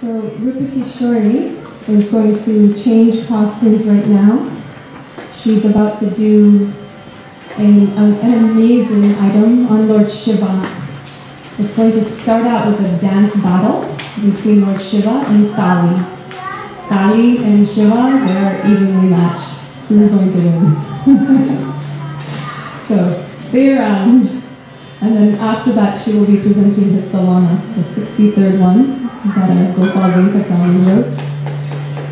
So Rupa Kishori is going to change costumes right now. She's about to do a, an, an amazing item on Lord Shiva. It's going to start out with a dance battle between Lord Shiva and Kali. Kali and Shiva, they're evenly matched. Who's going to win? so stay around. And then after that, she will be presenting the Tillana, the 63rd one that our Gopal Venkatraman wrote.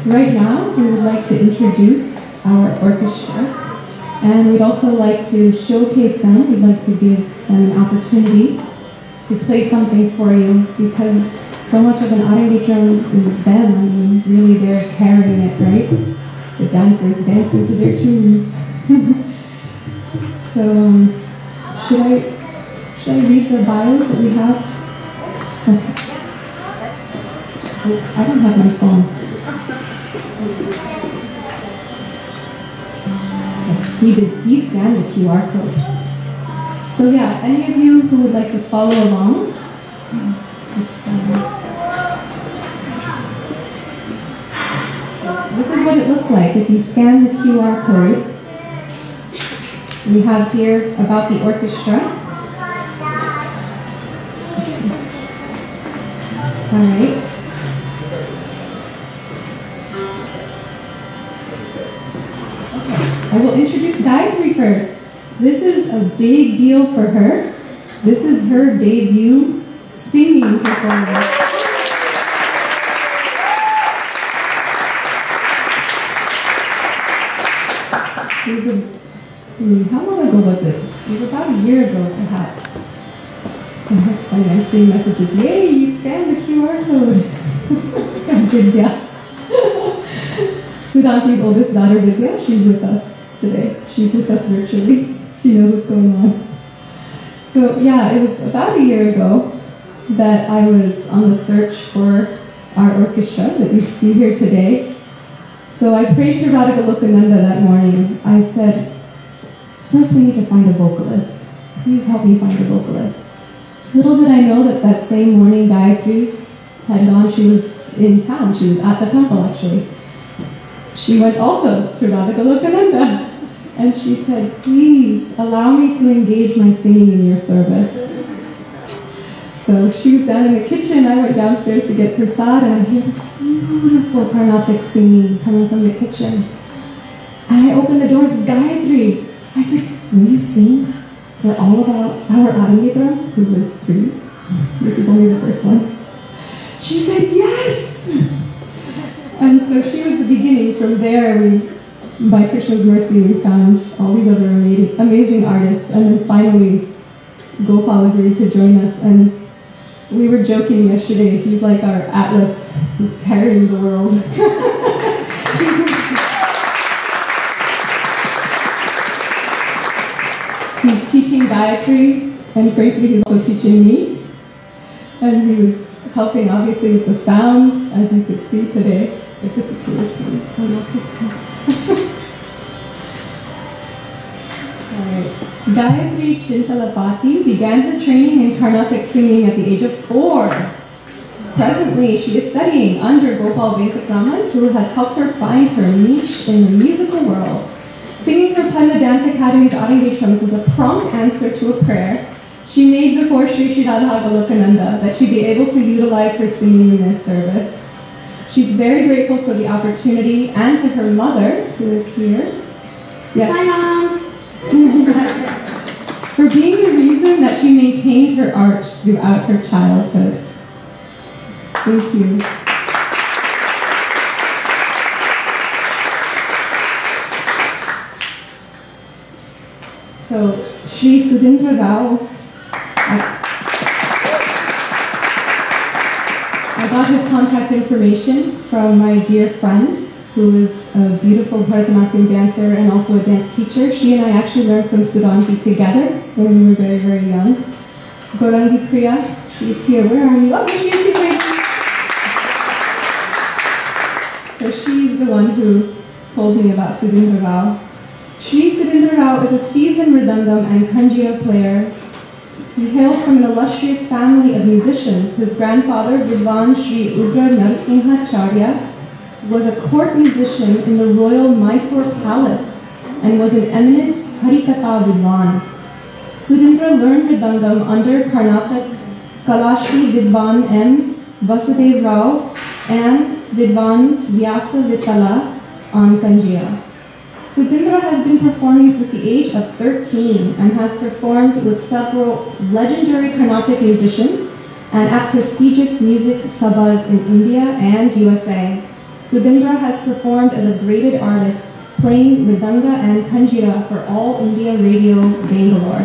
Right now, we would like to introduce our orchestra, and we'd also like to showcase them. We'd like to give them an opportunity to play something for you because so much of an Arangetram is them. I mean, really, they're carrying it, right? The dancers dancing to their tunes. so, um, should I should I read the bios that we have? Okay. I don't have my phone. He did, he scanned the QR code. So yeah, any of you who would like to follow along, uh, this is what it looks like if you scan the QR code. We have here about the orchestra. All right. This is a big deal for her. This is her debut singing performance. It was a, how long ago was it? It was about a year ago, perhaps. Oh, that's funny. I'm seeing messages. Yay, you scanned the QR code. Vidya. Sudanti's oldest daughter, Vidya, she's with us today. She's with us virtually. She knows what's going on. So, yeah, it was about a year ago that I was on the search for our orchestra that you see here today. So I prayed to Radha Golokananda that morning. I said, first we need to find a vocalist. Please help me find a vocalist. Little did I know that that same morning Gayatri had gone, she was in town, she was at the temple actually. She went also to Radha Golokananda and she said, please allow me to engage my singing in your service. So she was down in the kitchen, I went downstairs to get prasad and I hear this beautiful Carnatic singing coming from the kitchen. And I opened the door, it's Gayatri. I said, will you sing? for all of our, our Arangetrams, because there's three. This is only the first one. She said, yes! And so she was the beginning. From there, we, by Krishna's mercy, we found all these other amazing, artists. And then finally, Gopal agreed to join us. And we were joking yesterday, he's like our atlas. He's carrying the world. He's teaching Gayatri, and frankly, he's also teaching me. And he was helping, obviously, with the sound, as you could see today. It disappeared. Gayatri Chintalapati began her training in Carnatic singing at the age of four. Presently, she is studying under Gopal Venkatraman, who has helped her find her niche in the musical world. Singing for Panda Dance Academy's Trums was a prompt answer to a prayer she made before Sri Sri Radha Golokananda that she be able to utilize her singing in their service. She's very grateful for the opportunity and to her mother, who is here. Yes. Hi, Mom. for being the reason that she maintained her art throughout her childhood. Thank you. So, Sri Sudhindra Rao, I, I got his contact information from my dear friend, who is a beautiful Bharatanatyam dancer and also a dance teacher. She and I actually learned from Sudanti together when we were very, very young. Gorangi Priya, she's here. Where are you? Oh. She's right So she's the one who told me about Sudhindra Rao. Sri Sudhindra Rao is a seasoned Mridangam and Kanjira player He hails from an illustrious family of musicians. His grandfather, Vidwan Sri Ugra Narasimhacharya, was a court musician in the royal Mysore palace and was an eminent Harikatha Vidwan. Sudhindra learned Mridangam under Karnataka Kalashri Vidwan M. Vasudev Rao and Vidwan Vyasa Vitala on Kanjira. Sudhindra has been performing since the age of 13 and has performed with several legendary Carnatic musicians and at prestigious music sabhas in India and USA. Sudhindra has performed as a graded artist, playing Mridanga and Kanjira for All India Radio Bangalore.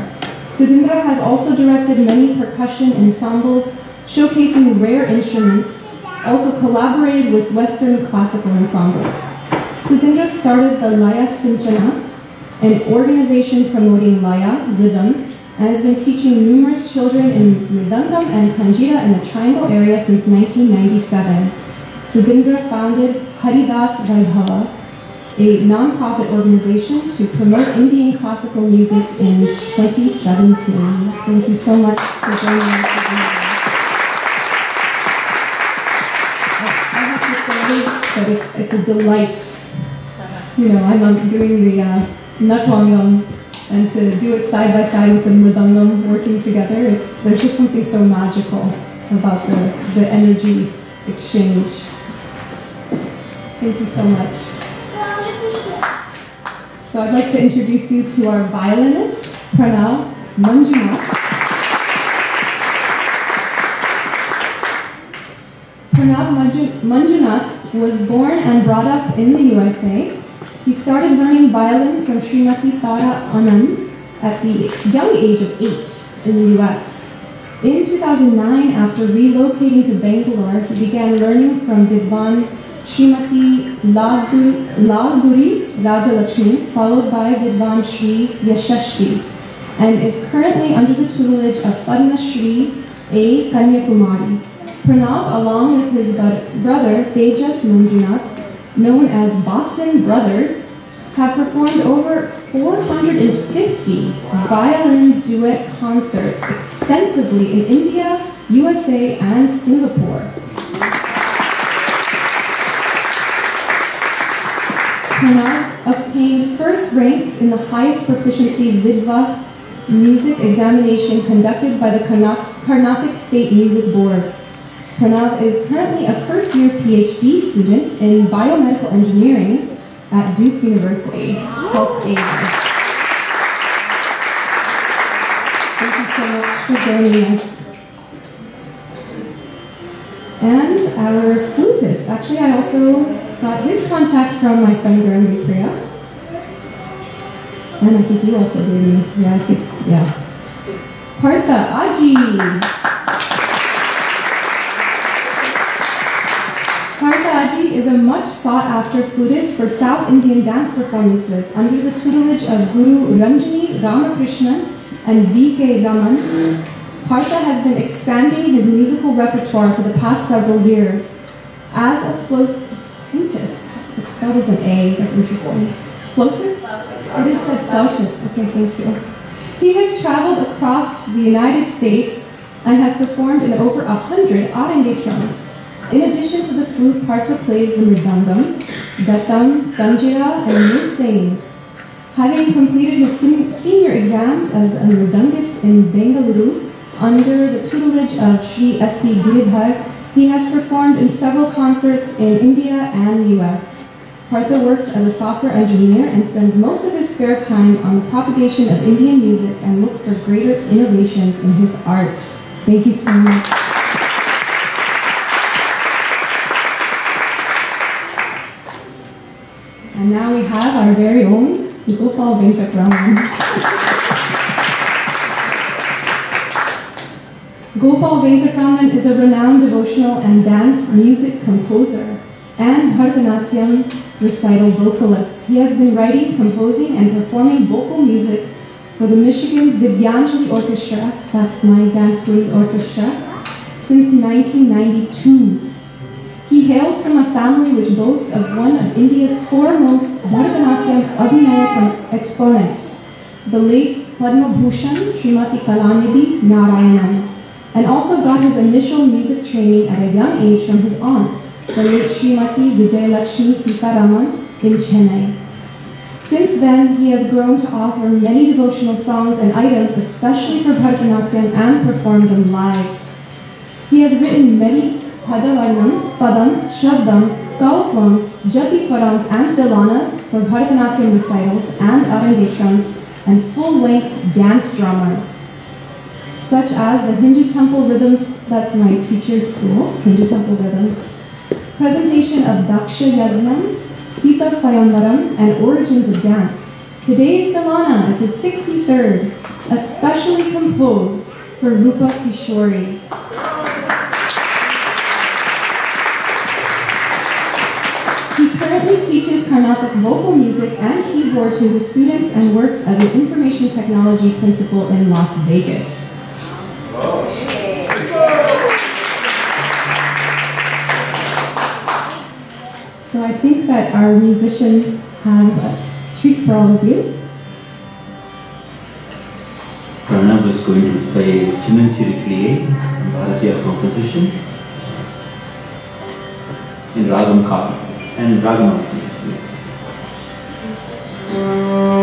Sudhindra has also directed many percussion ensembles showcasing rare instruments, also collaborated with Western classical ensembles. Sudhindra started the Laya Sinchana, an organization promoting Laya, rhythm, and has been teaching numerous children in Mridangam and Kanjira in the Triangle area since 1997. Sudhindra founded Haridas Vaibhava, a non-profit organization to promote Indian classical music in 2017. Thank you so much for joining us. I have to say that it's, it's a delight you know, I'm doing the uh, Nattuvangam, and to do it side by side with the Mridangam working together, it's, there's just something so magical about the, the energy exchange. Thank you so much. So I'd like to introduce you to our violinist, Pranav Manjunath. Pranav Manjunath was born and brought up in the USA he started learning violin from Srimati Tara Anand at the young age of eight in the US. In 2009, after relocating to Bangalore, he began learning from Vidwan Srimati Lalgudi Rajalakshmi, followed by Vidwan Sri Yashashvi, and is currently under the tutelage of Padma Shri A. Kanyakumari. Pranav, along with his brother Tejas Manjunath, known as Boston Brothers, have performed over 450 violin duet concerts extensively in India, USA, and Singapore. Pranav obtained first rank in the highest proficiency Vidva music examination conducted by the Carnatic State Music Board Pranav is currently a first year PhD student in biomedical engineering at Duke University, Health Aid. Thank you so much for joining us. And our flutist, actually I also got his contact from my friend Priya. And I think you also gave me, yeah, I think, yeah. Partha Aji. Partha Aji is a much sought after flutist for South Indian dance performances under the tutelage of Guru Ranjani Ramakrishnan and V.K. Raman. Partha has been expanding his musical repertoire for the past several years. As a float spelled with an A, that's interesting. Floatist? It is said flautist, okay, thank you. He has traveled across the United States and has performed in over a hundred Arangetrams. In addition to the flute, Partha plays the mridangam, ghatam, kanjira, and morsing. Having completed his senior exams as a mridangist in Bengaluru under the tutelage of Sri S.P. Giridhar, he has performed in several concerts in India and the US. Partha works as a software engineer and spends most of his spare time on the propagation of Indian music and looks for greater innovations in his art. Thank you so much. And now we have our very own Gopal Venkatraman. Gopal Venkatraman is a renowned devotional and dance music composer and Bharatanatyam recital vocalist. He has been writing, composing, and performing vocal music for the Michigan's Vidyanjali Orchestra, that's my dance please orchestra, since 1992. He hails from a family which boasts of one of India's foremost Bharatanatyam Abhinaya exponents, the late Padma Bhushan Srimati Kalanidhi Narayanan, and also got his initial music training at a young age from his aunt, the late Srimati Vijayalakshmi Sitaraman in Chennai. Since then, he has grown to offer many devotional songs and items, especially for Bharatanatyam, and performed them live. He has written many Padavarnams, Padams, Shabdams, Kaupams, Jatiswarams, and Tillanas for Bharatanatyam recitals and Arangetrams and full-length dance dramas, such as the Hindu Temple Rhythms, that's my teacher's school, Hindu Temple Rhythms, presentation of Daksha Yajnam, Sita Swayamvaram, and Origins of Dance. Today's Tillana is his 63rd, especially composed for Rupa Kishori. He currently teaches Carnatic vocal music and keyboard to his students and works as an information technology principal in Las Vegas. That our musicians have a treat for all of you. Pranav is going to play Chinnanchiru Kiliye, a Bharathiyar composition, in Ragam Kapi and Ragam Avati. Uh,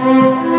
Música